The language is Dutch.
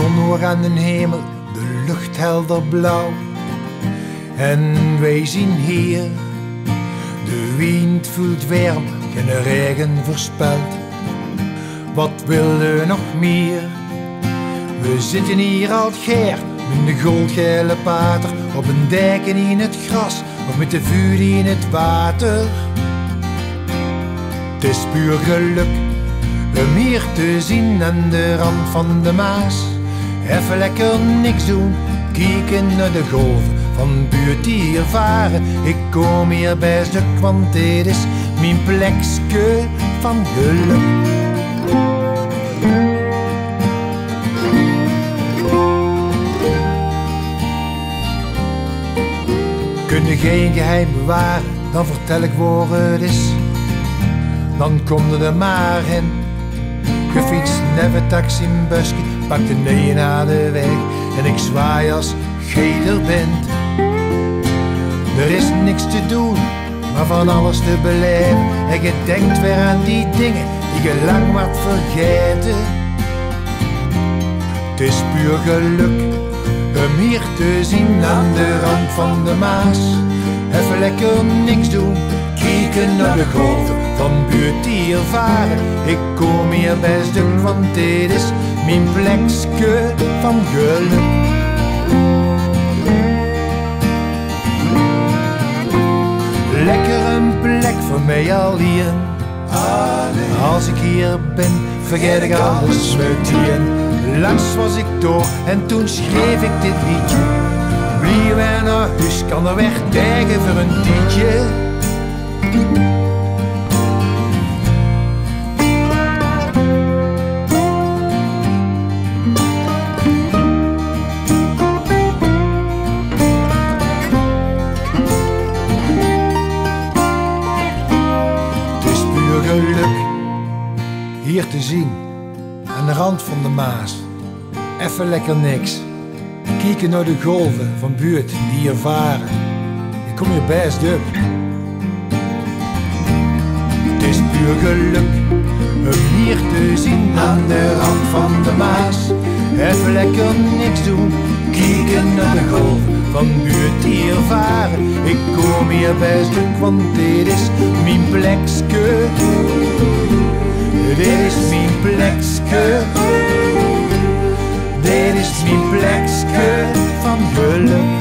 Zon aan de hemel, de lucht helder blauw. En wij zien hier, de wind voelt warm, geen regen voorspeld. Wat willen nog meer? We zitten hier al geer, met de goldgele pater, op een dijken in het gras, of met de vuur in het water. Het is puur geluk om hier te zien aan de rand van de Maas. Even lekker niks doen, kijken naar de golven van buurt die hier varen. Ik kom hier stuk, want dit is mijn plekske van geluk. Kun je geen geheim bewaren, dan vertel ik waar is. Dan kom er maar in. Gefietst, never taxi, busje, pak de nee naar de weg. En ik zwaai als gij er bent. Er is niks te doen, maar van alles te beleven. En je denkt weer aan die dingen die je lang wat vergeten. Het is puur geluk om hier te zien aan de rand van de Maas. Even lekker niks doen, kijken naar de golven van buurt die hier. Ik kom hier bij stuk, want dit is mijn plekske van geluk. Lekker een plek voor mij alleen. Als ik hier ben, vergeet ik alles meteen. Langs was ik door en toen schreef ik dit liedje. Wie wij naar huis kan er weg tegen voor een tietje. Te zien aan de rand van de Maas. Even lekker niks. Kijken naar de golven van buurt die hier varen. Ik kom hier best up. Het geluk om hier te zien aan de rand van de Maas. Even lekker niks doen, kijken naar de golven van buurt hier varen. Ik kom hier best up, want dit is mijn plekske. Dit is mijn plekske. Dit is mijn plekske van geluk.